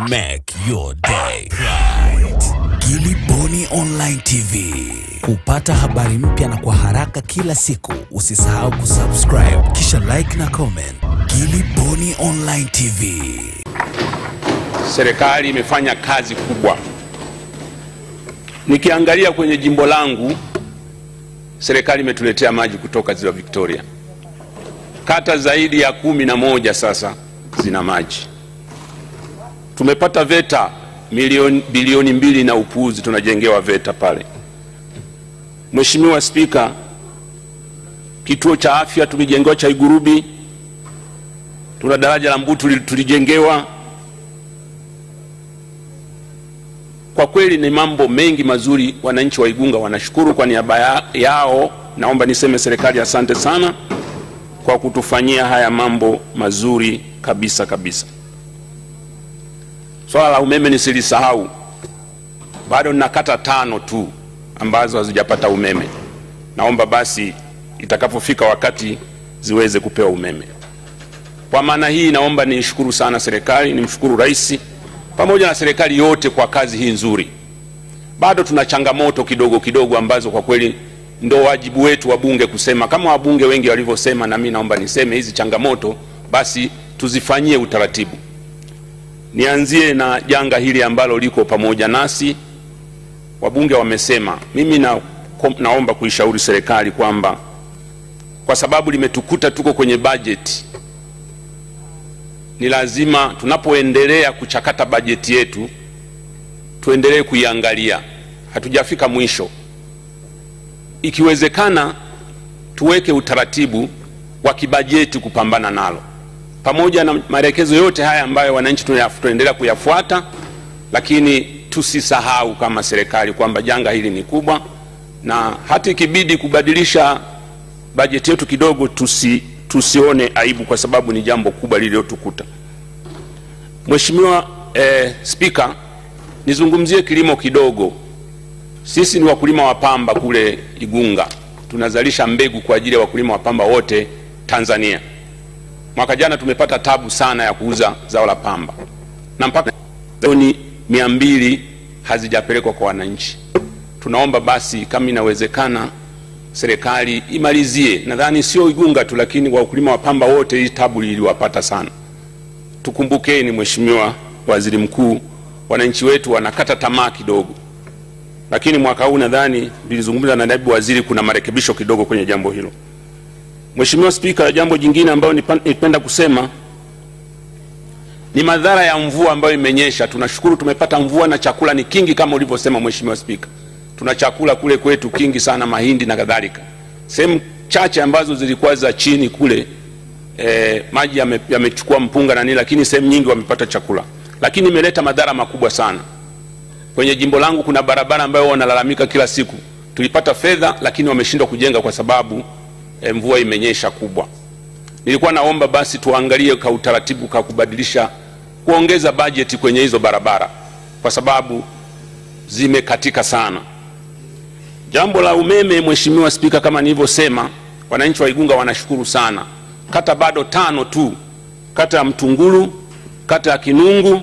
Make your day right. Gilly Bonny Online TV. Kupata habari mpya na kwa haraka kila siku, usisahau kusubscribe kisha like na comment. Gilly Bonny Online TV. Serikali imefanya kazi kubwa. Nikiangalia kwenye jimbo langu, serikali imetuletea maji kutoka ziwa Victoria. Kata zaidi ya kumi na moja sasa zina maji. Tumepata VETA milioni bilioni mbili na upuuzi, tunajengewa VETA pale. Mheshimiwa Spika, kituo cha afya tulijengewa cha Igurubi, tuna daraja la Mbutu tulijengewa. Kwa kweli ni mambo mengi mazuri, wananchi wa Igunga wanashukuru. Kwa niaba yao naomba niseme serikali asante sana kwa kutufanyia haya mambo mazuri kabisa kabisa. Swala la umeme nisilisahau, bado nina kata tano tu ambazo hazijapata umeme. Naomba basi itakapofika wakati ziweze kupewa umeme. Kwa maana hii, naomba nishukuru sana serikali, nimshukuru rais pamoja na serikali yote kwa kazi hii nzuri. Bado tuna changamoto kidogo kidogo ambazo kwa kweli ndo wajibu wetu wabunge kusema, kama wabunge wengi walivyosema, na mimi naomba niseme hizi changamoto basi tuzifanyie utaratibu. Nianzie na janga hili ambalo liko pamoja nasi. Wabunge wamesema, mimi na, naomba kuishauri serikali kwamba kwa sababu limetukuta tuko kwenye bajeti, ni lazima tunapoendelea kuchakata bajeti yetu tuendelee kuiangalia, hatujafika mwisho. Ikiwezekana tuweke utaratibu wa kibajeti kupambana nalo pamoja na maelekezo yote haya ambayo wananchi tunaendelea kuyafuata, lakini tusisahau kama serikali kwamba janga hili ni kubwa, na hata ikibidi kubadilisha bajeti yetu kidogo, tusi, tusione aibu kwa sababu ni jambo kubwa lililotukuta. Mheshimiwa eh, Spika, nizungumzie kilimo kidogo. Sisi ni wakulima wa pamba kule Igunga, tunazalisha mbegu kwa ajili ya wakulima wa pamba wote Tanzania. Mwaka jana tumepata tabu sana ya kuuza zao la pamba na mpaka milioni mia mbili hazijapelekwa kwa wananchi. Tunaomba basi kama inawezekana serikali imalizie, nadhani sio Igunga tu, lakini wakulima wa pamba wote hii tabu iliwapata sana. Tukumbukeni Mheshimiwa Waziri Mkuu, wananchi wetu wanakata tamaa kidogo, lakini mwaka huu nadhani nilizungumza na naibu waziri, kuna marekebisho kidogo kwenye jambo hilo. Mheshimiwa Spika, jambo jingine ambayo nipenda kusema ni madhara ya mvua ambayo imenyesha. Tunashukuru tumepata mvua na chakula ni kingi kama ulivyosema Mheshimiwa Spika. Tuna chakula kule kwetu kingi sana, mahindi na kadhalika. Sehemu chache ambazo zilikuwa za chini kule eh, maji yame- yamechukua mpunga na nini, lakini sehemu nyingi wamepata chakula, lakini imeleta madhara makubwa sana. Kwenye jimbo langu kuna barabara ambayo wanalalamika kila siku, tulipata fedha lakini wameshindwa kujenga kwa sababu e, mvua imenyesha kubwa. Nilikuwa naomba basi tuangalie kwa utaratibu ka kubadilisha, kuongeza bajeti kwenye hizo barabara kwa sababu zimekatika sana. Jambo la umeme, Mheshimiwa Spika, kama nilivyosema, wananchi wa Igunga wanashukuru sana. Kata bado tano tu, kata ya mtunguru kata ya Kinungu,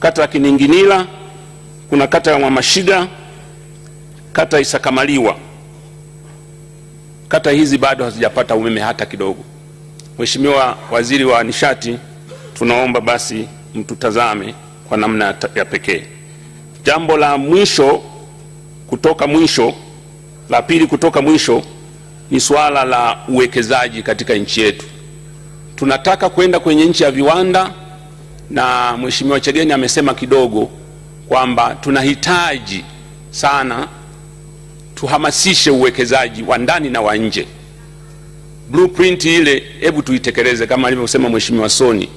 kata ya Kininginila, kuna kata ya Mwamashiga, kata Isakamaliwa kata hizi bado hazijapata umeme hata kidogo. Mheshimiwa Waziri wa Nishati, tunaomba basi mtutazame kwa namna ya pekee. Jambo la mwisho kutoka mwisho, la pili kutoka mwisho ni suala la uwekezaji katika nchi yetu. Tunataka kwenda kwenye nchi ya viwanda, na Mheshimiwa Chegeni amesema kidogo kwamba tunahitaji sana tuhamasishe uwekezaji wa ndani na wa nje. Blueprint ile hebu tuitekeleze kama alivyosema Mheshimiwa Soni,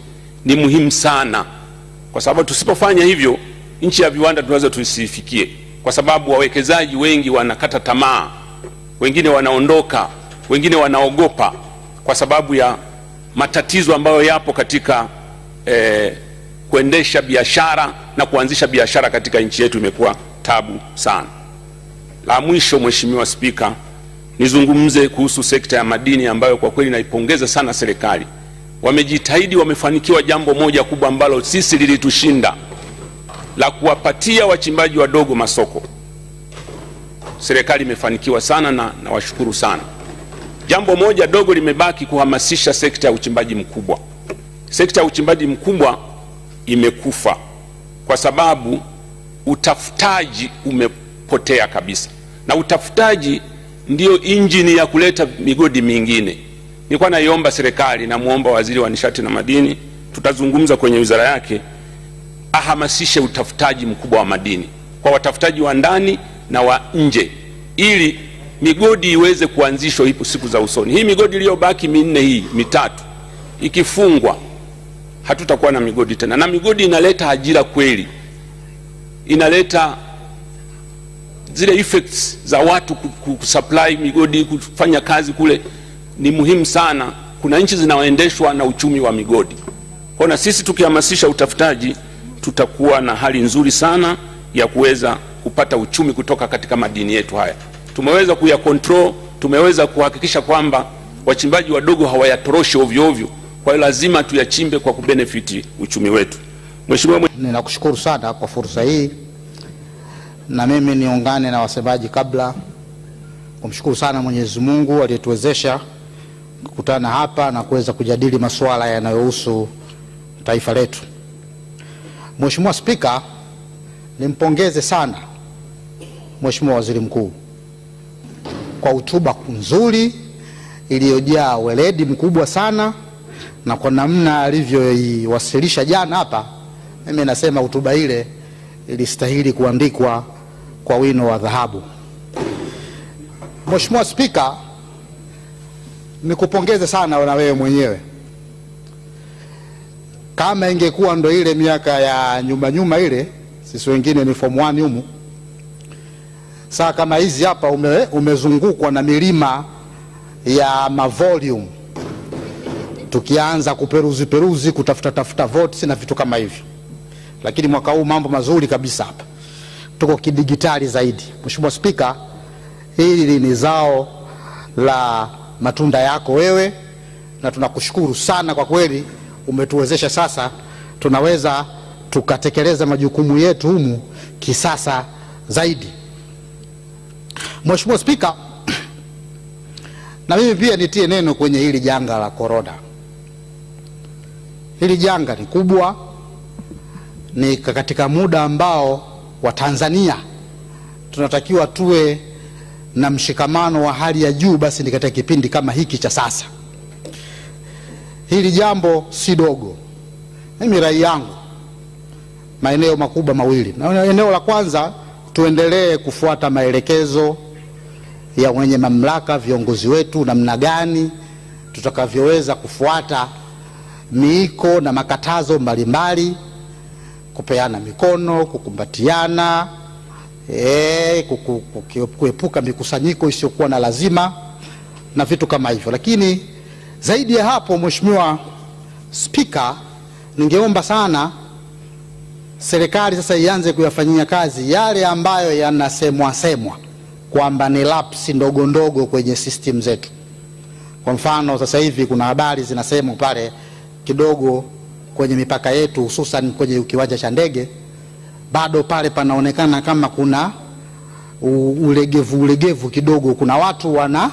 ni muhimu sana, kwa sababu tusipofanya hivyo nchi ya viwanda tunaweza tusifikie, kwa sababu wawekezaji wengi wanakata tamaa, wengine wanaondoka, wengine wanaogopa kwa sababu ya matatizo ambayo yapo katika eh, kuendesha biashara na kuanzisha biashara katika nchi yetu imekuwa tabu sana. La mwisho, Mheshimiwa Spika, nizungumze kuhusu sekta ya madini ambayo kwa kweli naipongeza sana serikali. wamejitahidi, wamefanikiwa jambo moja kubwa ambalo sisi lilitushinda, la kuwapatia wachimbaji wadogo masoko. Serikali imefanikiwa sana na nawashukuru sana. Jambo moja dogo limebaki, kuhamasisha sekta ya uchimbaji mkubwa. Sekta ya uchimbaji mkubwa imekufa kwa sababu utafutaji umepotea kabisa, na utafutaji ndiyo injini ya kuleta migodi mingine. Nilikuwa naiomba serikali, namwomba waziri wa nishati na madini, tutazungumza kwenye wizara yake, ahamasishe utafutaji mkubwa wa madini kwa watafutaji wa ndani na wa nje, ili migodi iweze kuanzishwa ipo siku za usoni. Hii migodi iliyobaki minne hii mitatu ikifungwa, hatutakuwa na migodi tena, na migodi inaleta ajira kweli, inaleta zile effects za watu kusupply migodi kufanya kazi kule ni muhimu sana. Kuna nchi zinaoendeshwa na uchumi wa migodi, kwa na sisi tukihamasisha utafutaji tutakuwa na hali nzuri sana ya kuweza kupata uchumi kutoka katika madini yetu haya. Tumeweza kuya control, tumeweza kuhakikisha kwamba wachimbaji wadogo hawayatoroshi ovyo ovyo. Kwa hiyo lazima tuyachimbe kwa kubenefiti uchumi wetu. Mheshimiwa, ninakushukuru sana kwa fursa hii na mimi niungane na wasemaji kabla kumshukuru sana Mwenyezi Mungu aliyetuwezesha kukutana hapa na kuweza kujadili masuala yanayohusu taifa letu. Mheshimiwa Spika, nimpongeze sana Mheshimiwa Waziri Mkuu kwa hotuba nzuri iliyojaa weledi mkubwa sana na kwa namna alivyoiwasilisha jana hapa, mimi nasema hotuba ile ilistahili kuandikwa kwa wino wa dhahabu. Mheshimiwa Spika, nikupongeze sana na wewe mwenyewe. Kama ingekuwa ndo ile miaka ya nyuma nyuma ile, sisi wengine ni form 1 humu, saa kama hizi hapa ume, umezungukwa na milima ya mavolume, tukianza kuperuzi peruzi kutafuta tafuta votes na vitu kama hivyo lakini mwaka huu mambo mazuri kabisa hapa, tuko kidigitali zaidi. Mheshimiwa Spika, hili ni zao la matunda yako wewe, na tunakushukuru sana kwa kweli, umetuwezesha sasa tunaweza tukatekeleza majukumu yetu humu kisasa zaidi. Mheshimiwa Spika, na mimi pia nitie neno kwenye hili janga la korona. Hili janga ni kubwa ni katika muda ambao Watanzania tunatakiwa tuwe na mshikamano wa hali ya juu, basi ni katika kipindi kama hiki cha sasa. Hili jambo si dogo. Mimi rai yangu maeneo makubwa mawili, na eneo la kwanza, tuendelee kufuata maelekezo ya wenye mamlaka, viongozi wetu, namna gani tutakavyoweza kufuata miiko na makatazo mbalimbali kupeana mikono, kukumbatiana, e, kuepuka mikusanyiko isiyokuwa na lazima na vitu kama hivyo. Lakini zaidi ya hapo, Mheshimiwa Spika, ningeomba sana serikali sasa ianze kuyafanyia kazi yale ambayo yanasemwa semwa kwamba ni lapsi ndogo ndogo kwenye system zetu. Kwa mfano, sasa hivi kuna habari zinasemwa pale kidogo kwenye mipaka yetu hususan kwenye kiwanja cha ndege bado pale panaonekana kama kuna ulegevu ulegevu kidogo. Kuna watu wana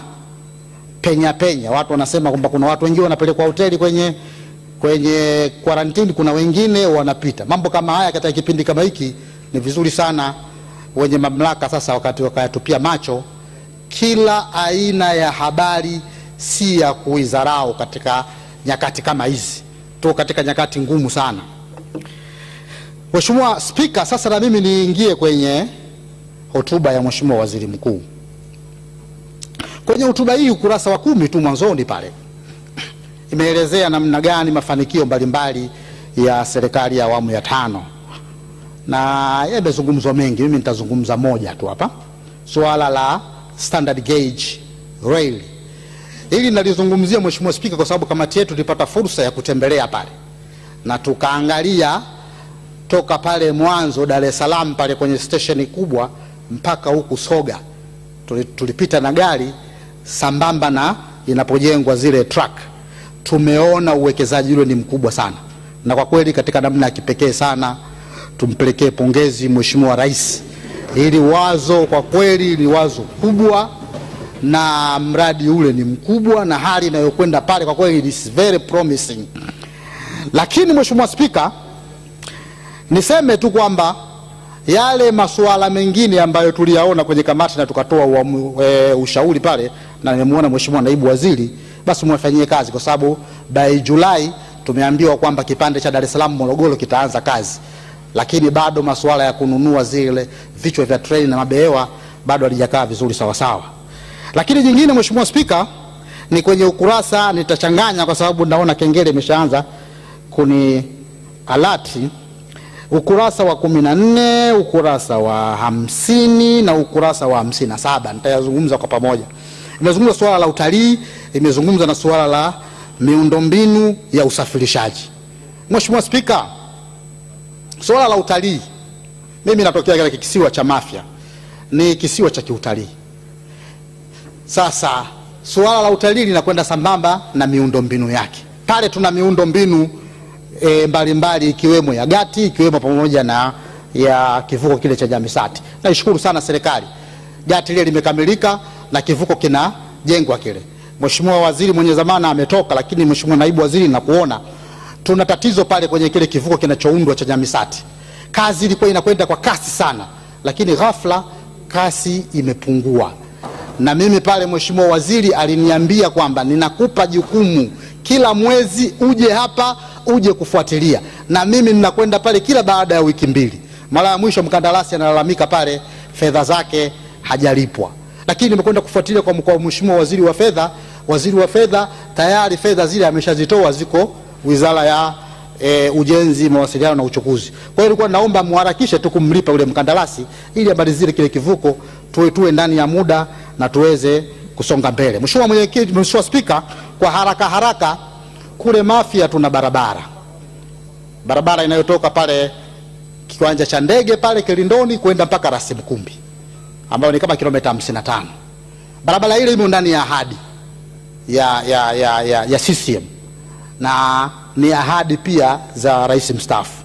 penya penya, watu wanasema kwamba kuna watu wengine wanapelekwa hoteli kwenye kwenye quarantine, kuna wengine wanapita. Mambo kama haya katika kipindi kama hiki ni vizuri sana wenye mamlaka sasa wakati wakayatupia macho. Kila aina ya habari si ya kuidharau katika nyakati kama hizi tuko katika nyakati ngumu sana. Mheshimiwa Spika, sasa na mimi niingie kwenye hotuba ya Mheshimiwa Waziri Mkuu. Kwenye hotuba hii ukurasa wa kumi tu mwanzoni pale imeelezea namna gani mafanikio mbalimbali ya serikali ya awamu ya tano, na yamezungumzwa mengi, mimi nitazungumza moja tu hapa, suala la standard gauge rail Hili nalizungumzia Mheshimiwa Spika kwa sababu kamati yetu ilipata fursa ya kutembelea pale na tukaangalia toka pale mwanzo Dar es Salaam pale kwenye stesheni kubwa mpaka huku Soga. Tulipita na gari sambamba na inapojengwa zile track. tumeona uwekezaji ule ni mkubwa sana, na kwa kweli katika namna ya kipekee sana tumpelekee pongezi Mheshimiwa Rais. Hili wazo kwa kweli ni wazo kubwa na mradi ule ni mkubwa na hali inayokwenda pale kwa kweli is very promising. Lakini Mheshimiwa Spika, niseme tu kwamba yale masuala mengine ambayo tuliyaona kwenye kamati na tukatoa e, ushauri pale na nimemuona Mheshimiwa Naibu Waziri, basi mwafanyie kazi kwa sababu by Julai tumeambiwa kwamba kipande cha Dar es Salaam Morogoro kitaanza kazi, lakini bado masuala ya kununua zile vichwa vya treni na mabehewa bado halijakaa vizuri sawasawa. sawa. Lakini jingine Mheshimiwa Spika ni kwenye ukurasa, nitachanganya kwa sababu naona kengele imeshaanza kuni alati ukurasa wa kumi na nne ukurasa wa hamsini na ukurasa wa hamsini na saba nitayazungumza kwa pamoja. Imezungumza suala la utalii, imezungumza na suala la miundombinu ya usafirishaji. Mheshimiwa Spika, suala la utalii, mimi natokea katika kisiwa cha Mafia, ni kisiwa cha kiutalii. Sasa suala la utalii linakwenda sambamba na miundombinu yake. Pale tuna miundombinu e, mbalimbali ikiwemo ya gati ikiwemo pamoja na ya kivuko kile cha Nyamisati. Naishukuru sana serikali, gati lile limekamilika na kivuko kinajengwa kile. Mheshimiwa Waziri mwenye zamana ametoka, lakini Mheshimiwa Naibu Waziri, nakuona tuna tatizo pale kwenye kile kivuko kinachoundwa cha Jamisati. Kazi ilikuwa inakwenda kwa kasi sana, lakini ghafla kasi imepungua na mimi pale Mheshimiwa Waziri aliniambia kwamba ninakupa jukumu kila mwezi uje hapa uje kufuatilia, na mimi ninakwenda pale kila baada ya wiki mbili. Mara ya mwisho mkandarasi analalamika pale fedha zake hajalipwa, lakini nimekwenda kufuatilia kwa mkoa, Mheshimiwa Waziri wa Fedha. Waziri wa Fedha tayari fedha zile ameshazitoa, ziko Wizara ya e, Ujenzi, Mawasiliano na Uchukuzi. Kwa hiyo nilikuwa naomba muharakishe tu kumlipa yule mkandarasi ili amalizie kile kivuko, tuwe tuwe ndani ya muda na tuweze kusonga mbele. Mheshimiwa Mwenyekiti, Mheshimiwa Spika, kwa haraka haraka kule Mafia tuna barabara barabara inayotoka pale kiwanja cha ndege pale Kilindoni kwenda mpaka Rasimkumbi ambayo ni kama kilomita 55. Barabara ile imo ndani ya ahadi ya, ya, ya, ya, ya CCM na ni ahadi pia za rais mstaafu.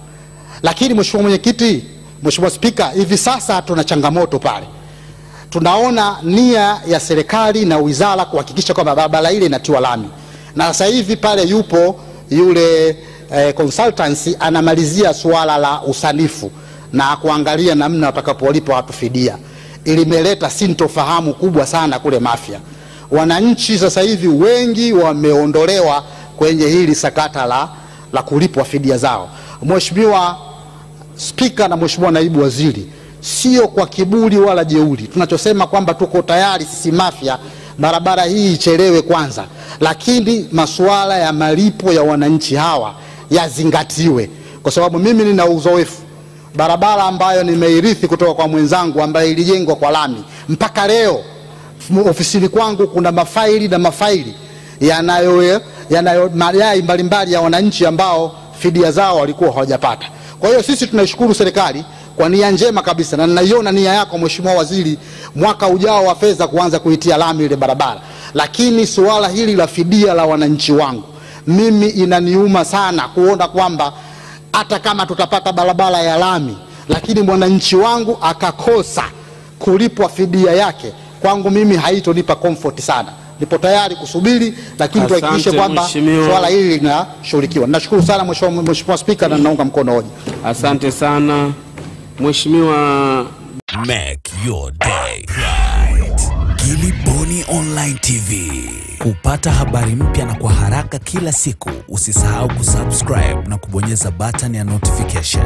Lakini Mheshimiwa Mwenyekiti, Mheshimiwa Spika, hivi sasa tuna changamoto pale tunaona nia ya serikali na wizara kuhakikisha kwamba barabara ile inatiwa lami, na sasa hivi pale yupo yule eh, consultancy anamalizia suala la usanifu na kuangalia namna watakapolipa watu fidia. Ilimeleta sintofahamu kubwa sana kule Mafia. Wananchi sasa hivi wengi wameondolewa kwenye hili sakata la, la kulipwa fidia zao. Mheshimiwa Spika na Mheshimiwa Naibu Waziri, sio kwa kiburi wala jeuri. Tunachosema kwamba tuko tayari sisi Mafia barabara hii ichelewe kwanza, lakini masuala ya malipo ya wananchi hawa yazingatiwe, kwa sababu mimi nina uzoefu barabara ambayo nimeirithi kutoka kwa mwenzangu ambaye ilijengwa kwa lami mpaka leo ofisini kwangu kuna mafaili na mafaili yanayo yanayo madai mbalimbali ya wananchi ambao fidia zao walikuwa hawajapata. Kwa hiyo sisi tunaishukuru serikali kwa nia njema kabisa, na ninaiona nia yako Mheshimiwa Waziri, mwaka ujao wa fedha kuanza kuitia lami ile barabara, lakini suala hili la fidia la wananchi wangu mimi inaniuma sana kuona kwamba hata kama tutapata barabara ya lami, lakini mwananchi wangu akakosa kulipwa fidia yake, kwangu mimi haitonipa comfort sana. Nipo tayari kusubiri, lakini tuhakikishe kwamba swala hili linashughulikiwa. Nashukuru sana Mheshimiwa Spika, na ninaunga mkono hoja. Asante sana Mheshimiwa Make your day right. Gilly Bonny Online TV. Kupata habari mpya na kwa haraka kila siku, usisahau kusubscribe na kubonyeza button ya notification.